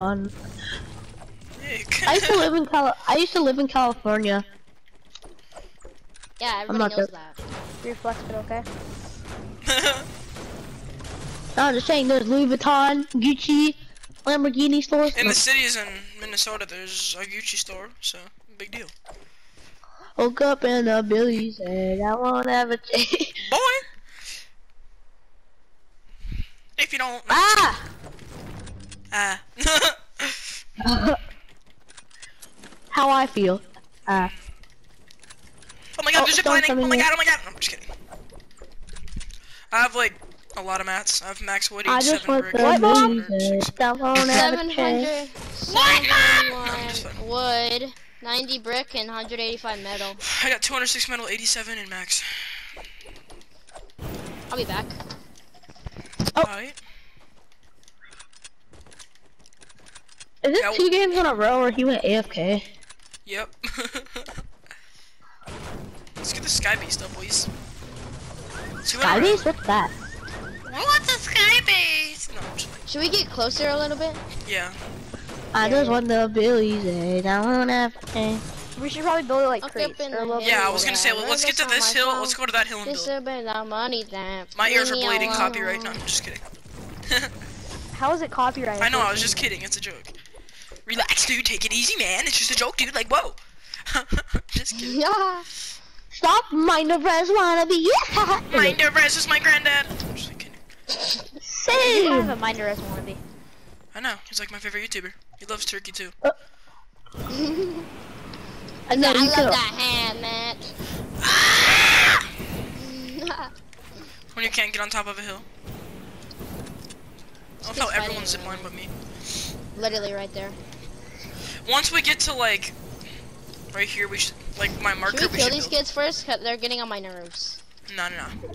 on. I used to live in Cal. I used to live in California. Yeah, everybody not knows joking. that. Reflex, but okay. No, I'm just saying, there's Louis Vuitton, Gucci, Lamborghini stores. in the cities in Minnesota, there's a Gucci store, so big deal. Woke up in the Billy said, I won't ever change. Boy! If you don't. ah! Ah. How I feel. Ah. oh my god, Oh, there's a planning! Oh my god, oh my god! I'm just kidding. I have like a lot of mats. I have max wood, I just 87 want brick, the What, Mom? Billy 206. said, I won't ever Seven change. hundred I'm wood, ninety brick, and hundred eighty-five metal. I got 206 metal, 87 in max. I'll be back. Oh. Alright. Is Yeah, it two games in a row or he went AFK? Yep. Let's get the sky beast up, boys. See what I- Skybase? What's that? What the sky beast? No, I'm just Should we get closer a little bit? yeah. I just want the Billy said, I won't ever change. We should probably build it like Up, crates. up in or the Yeah, I was gonna say, well, let's get to this hill. Let's go to that hill and build. is a bit money that. My ears are bleeding copyright. No, I'm just kidding. How is it copyright? I know, I was just kidding. It's a joke. Relax, dude. Take it easy, man. It's just a joke, dude. Like, whoa. just kidding. Yeah. Stop, mind of res wannabe. Yeah! Mind your res is my granddad. I'm just kidding. I have Same! a minder as wannabe. I know. He's like my favorite YouTuber. He loves turkey too. Uh. I know I you love could. that hand, man. When you can't get on top of a hill. I love how fighting everyone's around. zipline but me. Literally right there. Once we get to like right here, we should like my marker. Should we we kill should these build. kids first? 'Cause they're getting on my nerves. No, no, no.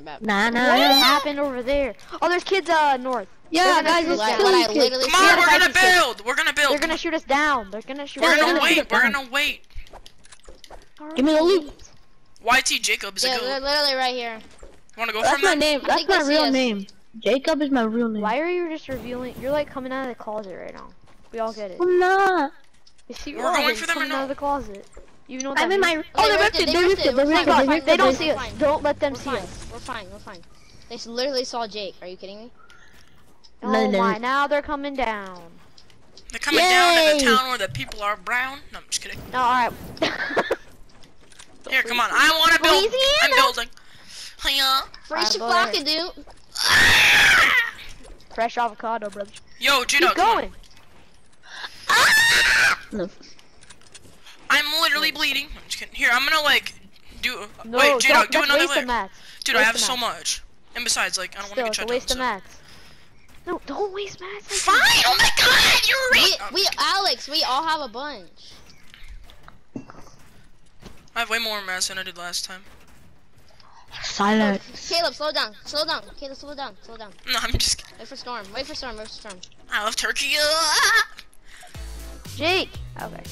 About Nah, nah, What nah. happened over there? Oh, there's kids uh north. Yeah, guys, let's Like kill these kids. literally Come on, we're gonna these kids. build. We're gonna build. They're gonna shoot us down. They're gonna shoot We're us gonna gonna wait. We're gonna wait. down. Give me the loot. YT Jacob is a Yeah, they're literally right here. Wanna go That's from my them? name. That's my real name. Jacob is my real name. Why are you just revealing? You're like coming out of the closet right now. We all get it. I'm not. Yes, you We're are. going You're for them or coming no? out of the closet. You know what I'm that in my. means? Oh, they they're ripped ripped it, it. they They ripped ripped it, it. They we're ripped it. They They don't see us. Don't let them see fine. us. We're fine. We're fine. They literally saw Jake. Are you kidding me? Oh No, no, my! no. Now they're coming down. They're coming down to the town where the people are brown. No, I'm just kidding. No, all right. Here, come on. I wanna build. I'm building. Hiya. Free Alright, Shafaka, dude. Ah! Fresh avocado, brother. Yo, Judo, Keep come on. going. No. I'm literally bleeding. I'm just kidding. Here, I'm gonna like do. No, wait, J don't, do another waste layer. of mats. Dude, I have so much. And besides, like, I don't want to a get shut waste down. of so- mats. No, don't waste mats. like Fine. that. Oh my God, you're We, right. Oh, we, Alex, we all have a bunch. I have way more mass than I did last time. Silent. Caleb, slow down. Slow down. Caleb, slow down. Slow down. No, I'm just. kidding. Wait for storm. Wait for storm. Wait for storm. I love turkey. Ah! Jake. Okay.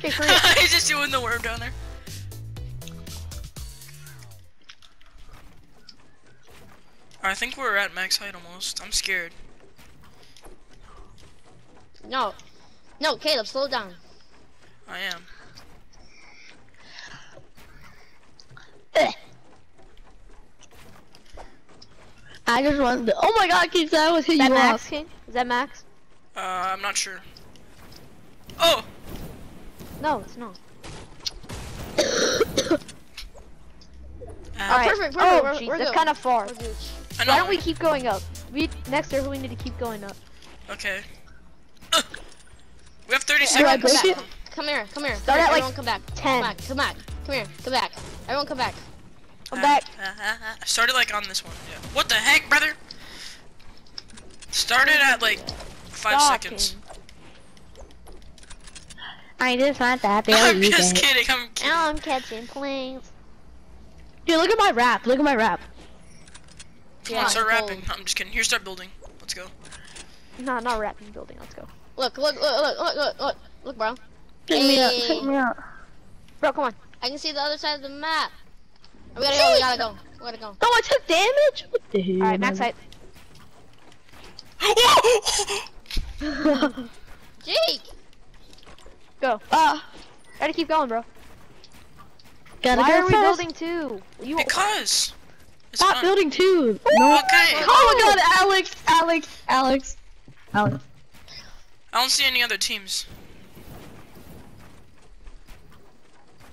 Jake, hurry up. He's just doing the worm down there. I think we're at max height almost. I'm scared. No. No, Caleb, slow down. I am. I just want the. Oh my God, Keith! I was Is hit that you Max, off. King? Is that Max? Uh, I'm not sure. No, it's not. uh, All right. perfect, perfect, Oh, we're- jeez, we're that's kind of far. We're Gooch. I know. Why don't we keep going up? We next year we need to keep going up. Okay. Uh, we have 30 Everyone I seconds. come break it? Come here, come here. Come Start here. at, like, Everyone come back. 10. Come back, come back. Come here, come back. Everyone come back. I'm back. Uh, uh, uh, I started like on this one. Yeah. What the heck, brother? Started at like five Stop, seconds. King. I just want that I'm just kidding. I'm kidding. Now I'm catching planes. Dude, look at my rap. Look at my rap. Come on, Yeah, start cold. rapping. I'm just kidding. Here, start building. Let's go. No, not rapping building. Let's go. Look, look, look, look, look, look, look, look, bro. Check me out. Hey. Check me out. Bro, come on. I can see the other side of the map. We gotta go, we gotta go. We gotta go. Oh, I took damage. What the hell? All right, max height. Jake! Go. Ah, Gotta keep going, bro. gotta Why go are we fast. building two? You Because. It's Stop fun. building two. No. Okay. Oh my god, Alex, Alex, Alex, Alex. I don't see any other teams.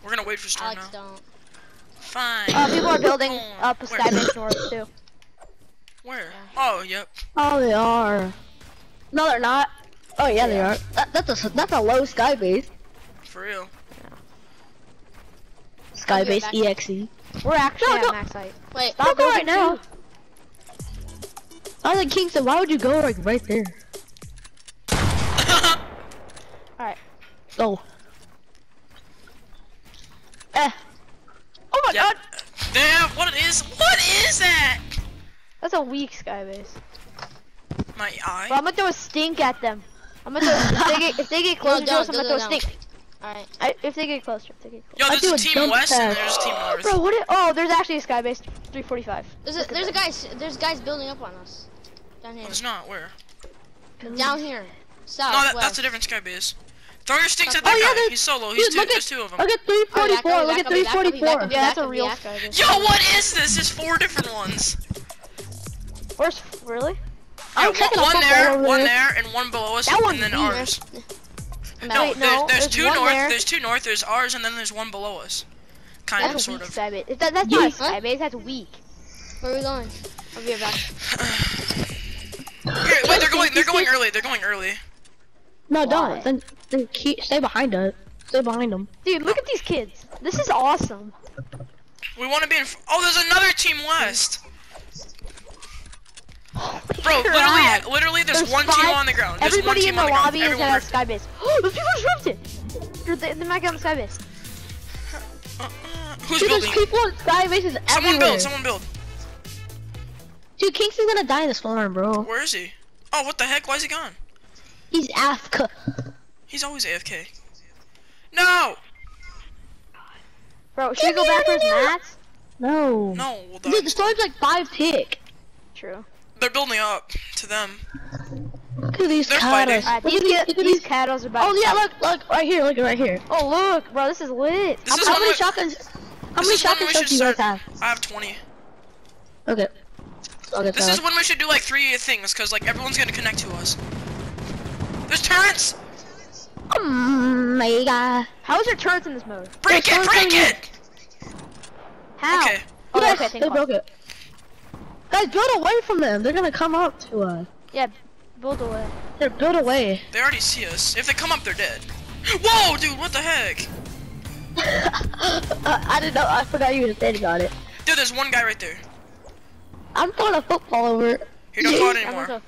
We're gonna wait for Storm Alex now. don't. Fine. Uh, people are building Oh, up where? Skybase North too. Where? Oh, yep. Oh, they are. No, they're not. Oh yeah, they are. That, that's a that's a low sky base. For real. Sky I'll base back. exe. We're actually No, at no. max height. Wait, Don't go right now. two. I was like Kingston, why would you go like right there? Alright. Oh. Eh. Oh my Yeah. god. Damn, what is what is that? That's a weak Skybase. My eye? Bro, I'm gonna throw a stink at them. I'm gonna throw, if they get if they get closer to us, I'm gonna throw a don't. stink. alright. If they get closer, if they get closer. Yo, there's a a team jump west and there's team north. Bro, what? oh, there's actually a Skybase 345. There's a there's a that. guys there's guys building up on us. Down here. Oh, there's not. Where? Down here. South. No, that, that's a different sky base. Throw your stinks at Oh, that yeah, guy. there's- He's solo. He's Dude, two. look There's two of them. look at Oh, 344. up, Look at up, back back 344. Yeah, that's a real back up. Skybase. Yo, what is this? There's four different ones. Where's really? I'm one, one there, one there. there, and one below us, That and then ours. I'm No, out. Wait, there's, no, there's there's two north. there. There's two north. There's ours, and then there's one below us. Kind of, That's a sort weak of. Skybase. That, that's Yeah. not a Huh? Skybase. That's weak. Where are we going? I'll be right back. Here, wait, they're going. They're going early. They're going early. No, Why? don't. Then then keep stay behind us. Stay behind them. Dude, look at these kids. This is awesome. We want to be in. F- oh, there's another team west. Bro, Crap. literally, literally, there's, There's one team on the ground. There's Everybody one in team the on the ground. lobby is Everyone at a work- Skybase. Those people are shifted. Dude, they, they might get on Skybase. Uh, uh, who's Dude, there's building? people in sky bases Someone everywhere. build. Someone build. Dude, Kingston's gonna die in the storm, bro. Where is he? Oh, what the heck? Why is he gone? He's Africa. He's always AFK. No! Bro, should we go back towards mats? No. No, well, Dude, the the, storm's like five tick. True. They're building up to them. Look at these They're cattle. fighting. Alright, Look these, at these. kid, Look at these these. cattles are about Oh yeah, look, look, right here, look right here. Oh look, bro, this is lit. This How, is how many we- shotguns? How many is when shotgun shots should do you guys have? I have 20. Okay. Okay, This so. is when we should do like three things, cause like everyone's gonna connect to us. There's turrets. Oh my god. How is there turrets in this mode? Break There's it, break it. How? Okay. Oh, yes, okay, they broke it. Guys, build away from them. They're gonna come up to us. Yeah, build away. They're build away. They already see us. If they come up, they're dead. Whoa, dude, what the heck? uh, I didn't know. I forgot you were standing on it. Dude, there's one guy right there. I'm throwing a football over. it. Here, don't throw it anymore.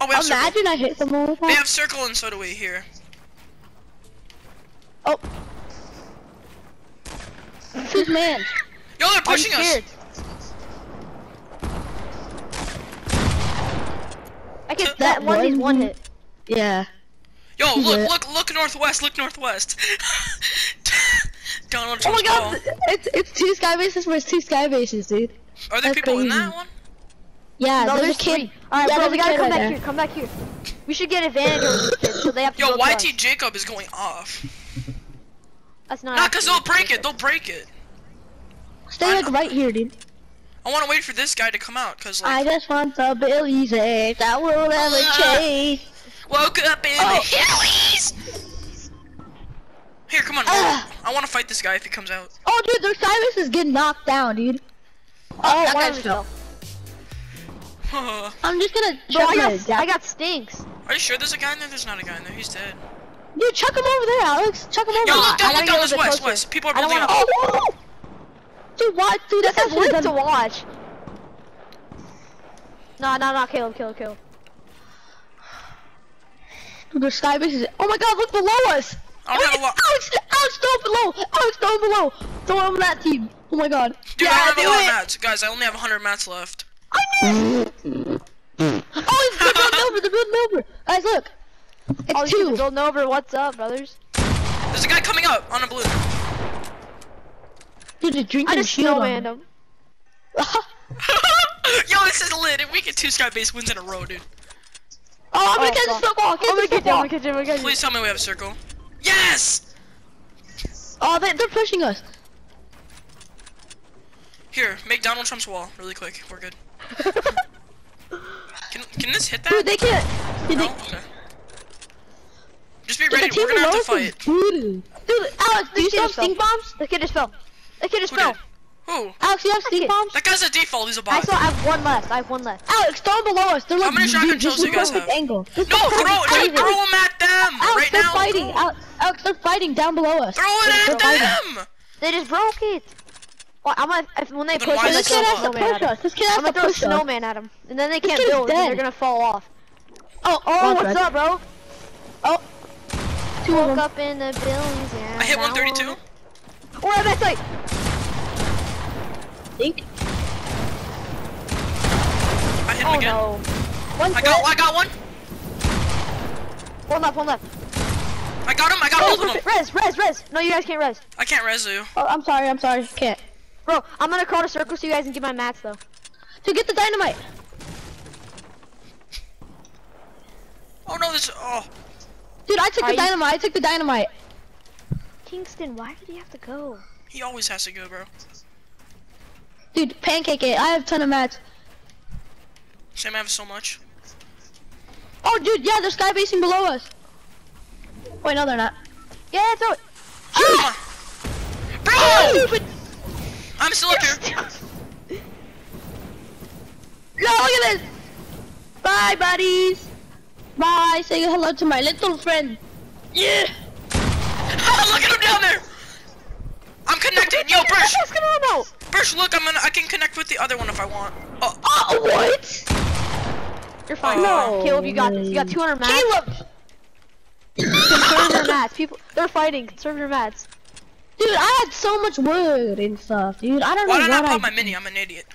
Oh, we have circle. Imagine I hit someone with We have circle and so do we here. Oh. Who's man? Yo, they're pushing us. I get That that one. These one- one hit. Yeah. Yo, Who's look, it? look, look northwest, look northwest. Donald Oh my Trump's god, it's it's two sky bases versus two sky bases, dude. Are there that's people in crazy. that one? Yeah, No, there's, there's kid. three. All right, yeah, bro, we gotta come back there. here. Come back here. We should get advantage over these kids, so they have to Yo, build to us. YT Jacob is going off. That's not. Not cause they'll break good. it, they'll break it. Stay I like know. right here, dude. I want to wait for this guy to come out, cause like. I just want the Billy's egg that will never Ah. change. woke up in Oh. the hillies. Here, come on. Ah. I want to fight this guy if he comes out. Oh, dude, their sky base is getting knocked down, dude. Oh, that one guy's of fell. fell. I'm just gonna Bro, I got, I got stinks. Are you sure there's a guy in there? There's not a guy in there. He's dead. Dude, chuck him over there, Alex. Chuck him over Yo, there. look down, look down a this little bit west, closer. west. People are I don't building wanna- up. Oh, dude, what? Dude, This that is guy's lit to watch. No, no, no, kill him, kill him, kill him. Dude, their sky base is. Oh my God, look below us. I don't have a lot. Alex, Alex, throw below. Alex, throw below. Throw him that team. Oh my God. Dude, yeah, I don't have do a lot of it. mats. Guys, I only have 100 mats left. I knew it. oh, it's they're building over. They're building over. Guys, look. It's Oh, two. two. building over. What's up, brothers? There's a guy coming up on a blue. Dude, just drinking I just shield on snowmanned him. him. Yo, this is lit. If we get two sky base wins in a row, dude. Oh, I'm gonna Oh, get this fuck. football. Get I'm gonna this get you. I'm football. gonna get you. I'm gonna get you. Please tell me we have a circle. Yes! Oh, they, they're pushing us. Here, make Donald Trump's wall really quick. We're good. Can, can this hit that? Dude, they can't. Dude, no? they, Okay. Just be ready. We're gonna have to below us is fight. Dude, dude, Alex, do you This still have stink bombs? The kid just fell. The kid just Who fell. did? Who? Alex, you have stink bombs? That guy's a default. He's a I bot. I still have one left. I have one left. Alex, throw them below us. They're How like many shotgun dude, just shells do you guys perfect have? angle. Just No, throw, angle. dude, throw them at them Alex, right they're now. fighting. Throw, Alex, Alex, they're fighting down below us. throw it They're at fighting. them. They just broke it. Well, I'm gonna if, when they Then push why This kid has to push us. This kid has I'm gonna throw a snowman at them, and then they can't kid's build, and they're gonna fall off. Oh, Oh, one what's up, bro? Oh, Two of Woke up in the buildings. Yeah, I hit 132. Oh, I'm at site. Think. I hit him Oh again. no. One I got, I got one. One left. One left. I got him. I got Oh, both of them. res, res, res. No, you guys can't res. I can't res you. Oh, I'm sorry. I'm sorry. Can't. Bro, I'm gonna crawl a circle so you guys can get my mats though. To get the dynamite. Oh no, this. Oh, Dude, I took Are the you- dynamite. I took the dynamite. Kingston, why did he have to go? he always has to go, bro. Dude, pancake it. I have a ton of mats. Sam, I have so much. Oh, dude, yeah, they're sky basing below us. Wait, no, they're not. Yeah, throw it. Come on. Bro! Stupid. I'm still up here. No, look at this. Bye, buddies. Bye. Say hello to my little friend. Yeah down there! I'm connected. Yo, Birch. Birch, look, I'm gonna. I can connect with the other one if I want. Oh, oh what? You're fine. Oh. No. Caleb, you got this. You got 200 mats. Caleb. Conserve your mats. People, they're fighting. Conserve your mats. Dude, I had so much wood and stuff, dude. I don't Why know did what I pop I... my mini? I'm an idiot.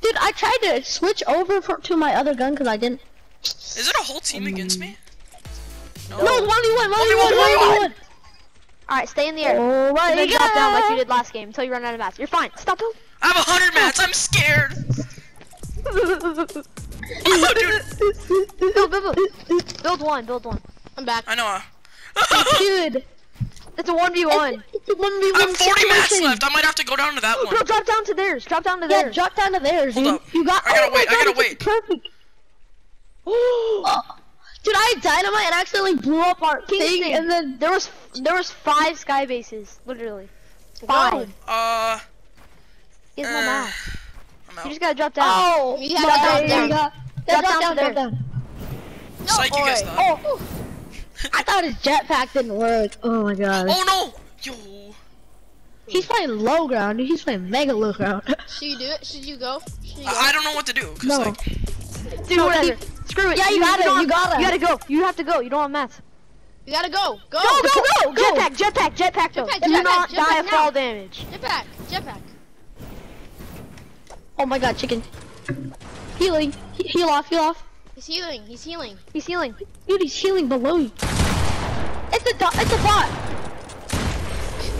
Dude, I tried to switch over for, to my other gun because I didn't. Is it a whole team um... against me? No, no 1v1, 1v1, 1v1. 1v1. 1v1. 1v1. Alright, stay in the air. Oh my and then drop down like you did last game until you run out of mats. You're fine. Stop. I have a hundred mats. I'm scared. Oh, dude. build, build, build. Build one. Build one. I'm back. I know. Dude, It's a 1v1. it's a one v I one have 40 mats left. I might have to go down to that Bro, one. drop down to theirs. Drop down to Yeah, theirs. drop down to theirs, Hold dude. up. You got. I gotta oh my wait, I gotta it's Perfect. Oh, Dude, I had dynamite and accidentally blew up our thing, Kingston. and then There was there was five sky bases, literally. five. Uh, Here's uh, my map. You just gotta drop down. Oh, You gotta drop God, down. Drop Yeah, drop down down, to drop there. down. Psych, you guys boy. thought. Oh, I thought his jetpack didn't work. Oh my god. Oh no! Yo. He's playing low ground, dude. He's playing mega low ground. Should you do it? Should you go? Should you go? I, I don't know what to do. Cause No. like, Dude, No, whatever. Keep- Screw it. Yeah, you got it, don't- you gotta. You gotta go. You have to go. You don't have mats. You gotta go. Go. Go, go, go! go. Jetpack, jetpack, jetpack, though. Jetpack, Do jetpack, not jetpack die of fall damage. Jetpack. Jetpack. oh my god, chicken. Healing. He- heal off, heal off. He's healing. He's healing. He's healing. Dude, he's healing below you. It's a dot. It's a bot.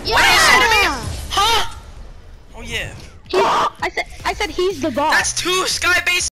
Yeah. What are to me? Huh? Oh yeah. He, I said. I said he's the bot. That's two sky base